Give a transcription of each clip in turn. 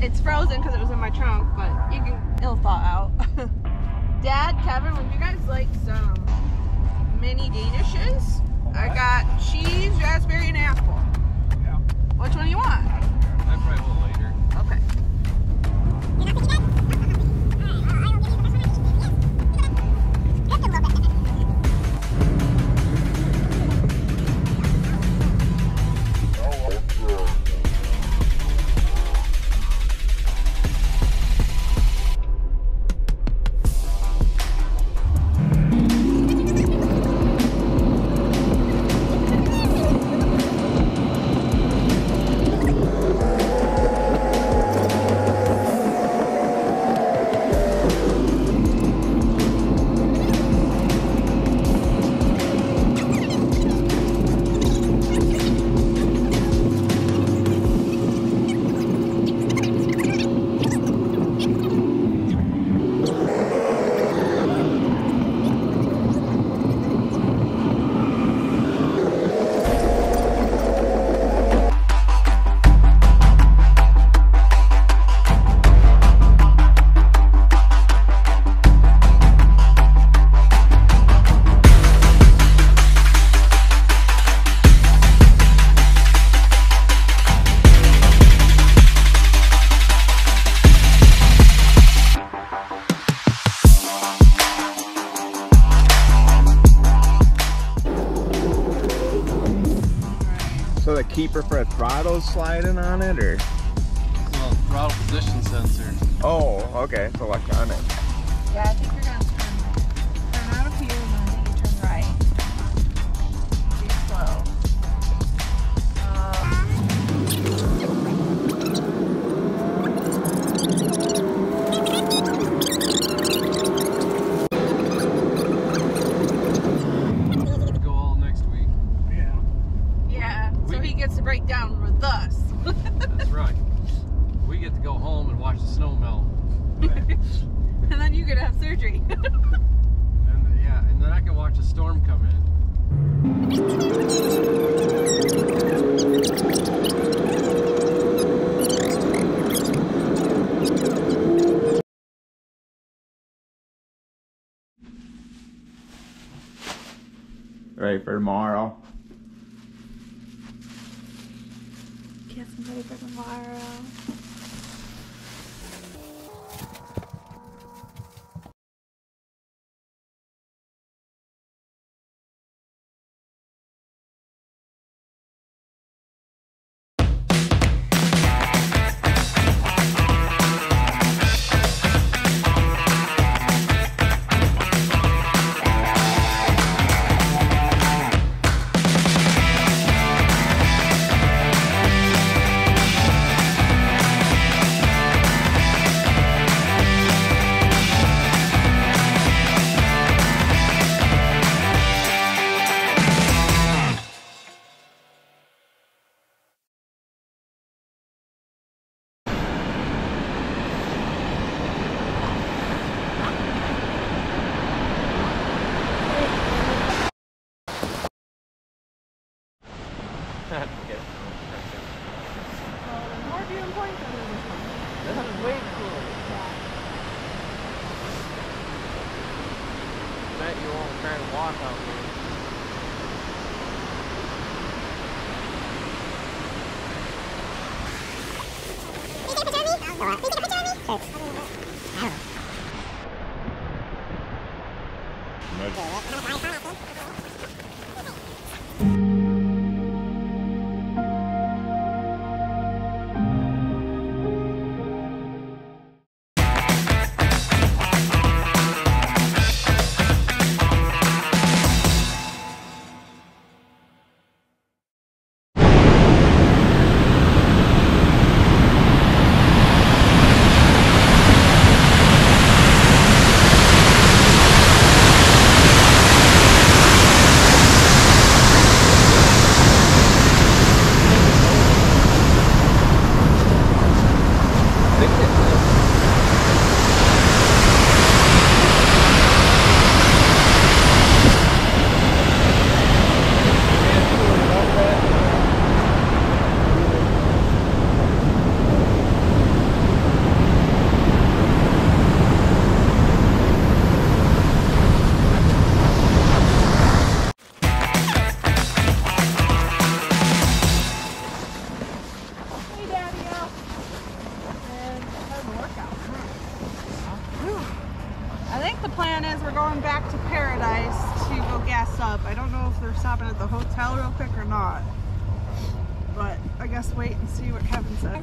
It's frozen because it was in my trunk, but you can it'll thaw out. Dad, Kevin, would you guys like some mini danishes? I got cheese, raspberry, and apple. Yeah. Which one do you want? I probably will later. Okay. Keeper for a throttle sliding on it, or? Well, throttle position sensor. Oh, okay, it's electronic. Yeah, surgery. And yeah, and then I can watch a storm come in. Ready for tomorrow. Get somebody for tomorrow. Wow. I guess wait and see what Kevin said.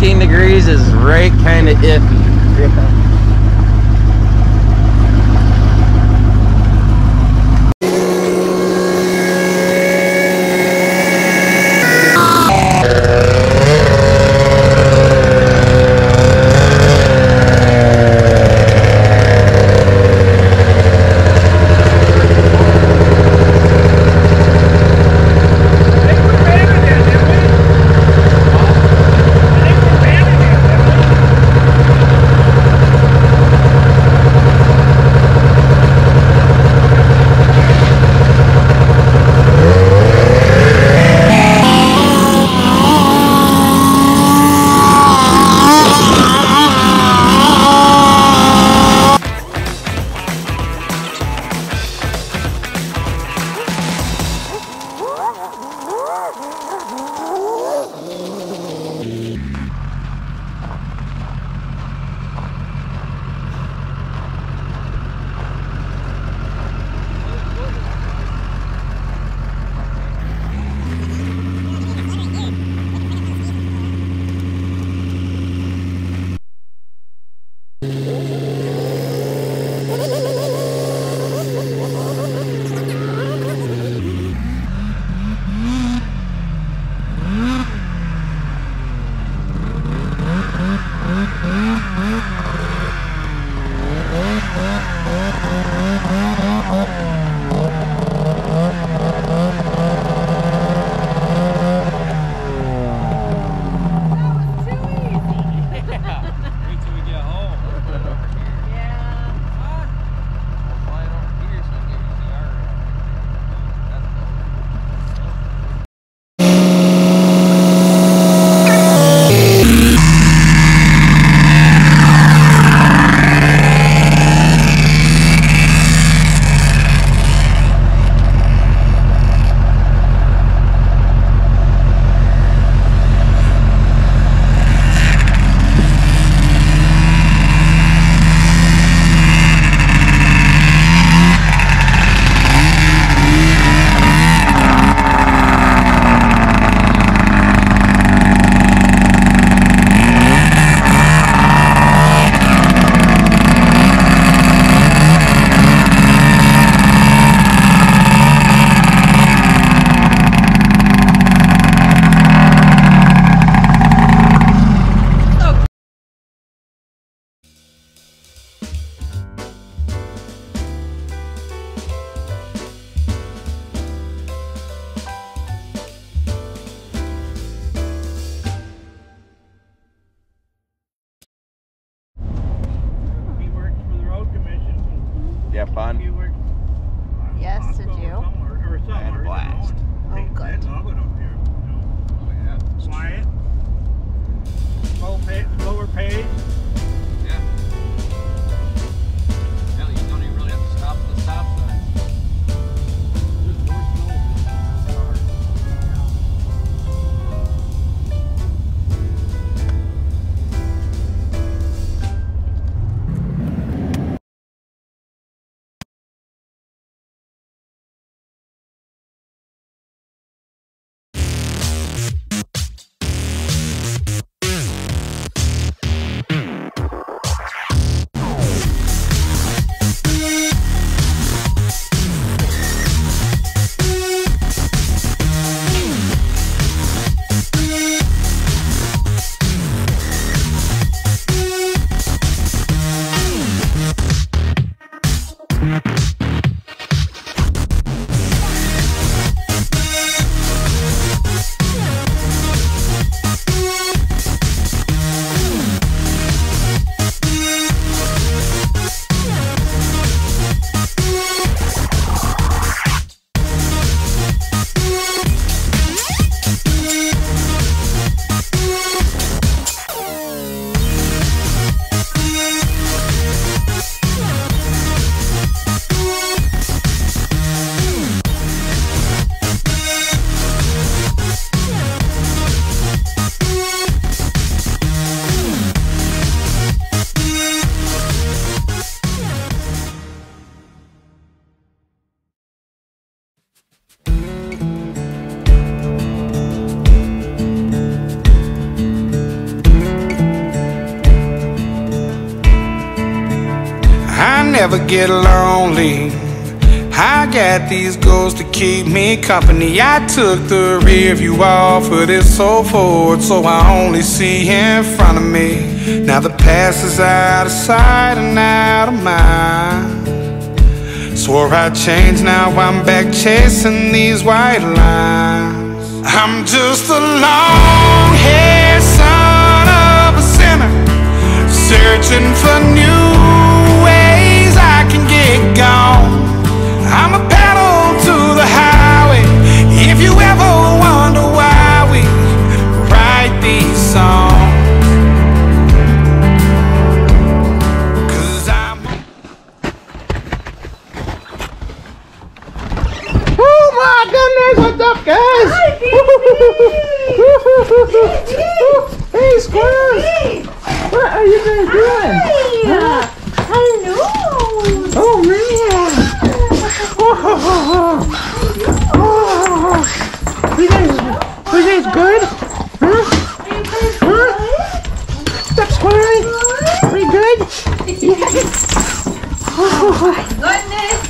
15 degrees is right kind of iffy. Yeah. I had a blast. Oh, good. Oh, Quiet. Low pay, lower page. Get lonely. I got these goals to keep me company. I took the rear view off of this old Ford, so I only see in front of me. Now the past is out of sight and out of mind. Swore I'd change, now I'm back chasing these white lines. I'm just a long haired son of a sinner, searching for Squirrel? We good? Oh, goodness.